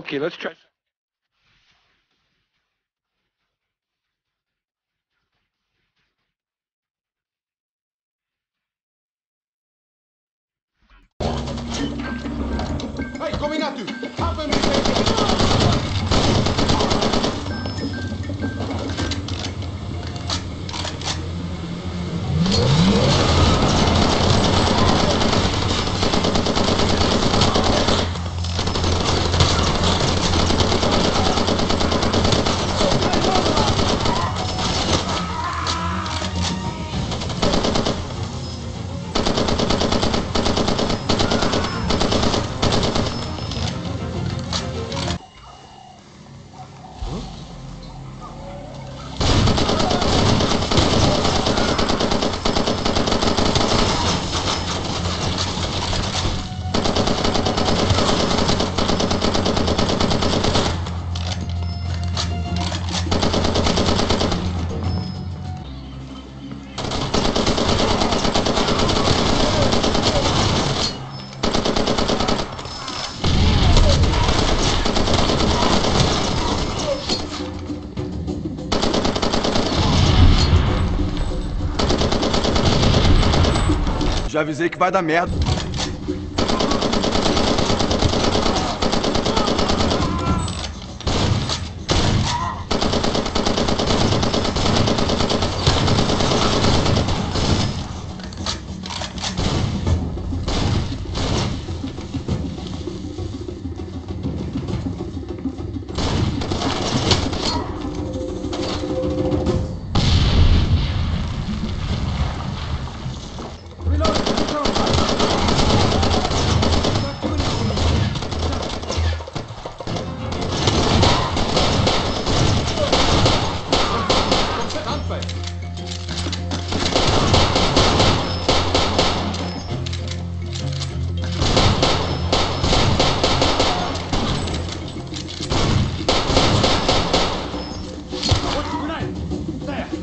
Okay, let's try. Hey, combinatu! Hapa me Avisei que vai dar merda.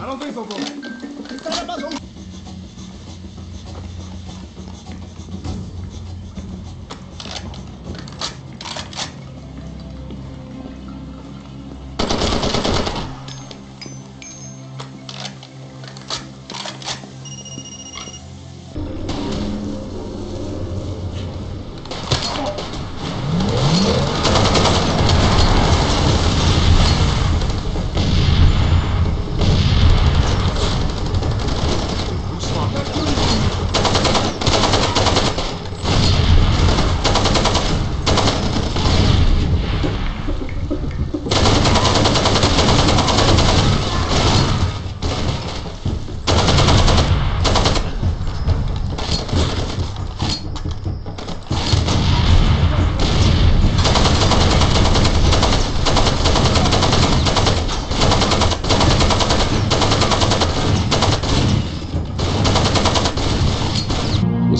I don't think so, bro.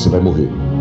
Você vai morrer.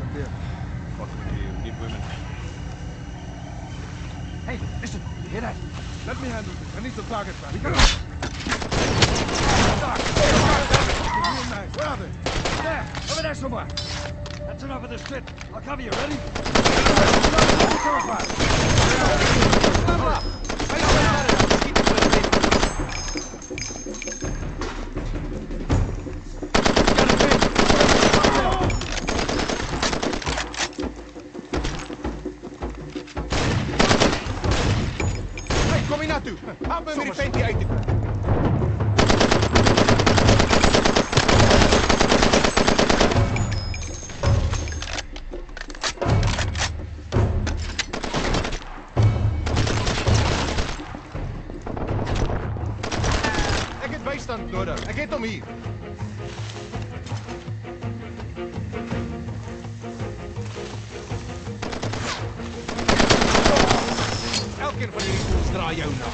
I'm. What would you need women? Hey, listen, you hear that? Let me handle this. I need some target back. We got There, over there somewhere. That's enough of this shit. I'll cover you, ready? Cover fire. Cover up. Met die vent die eten. Ek het bystand nodig. Ek het hom hier. Van 危うな。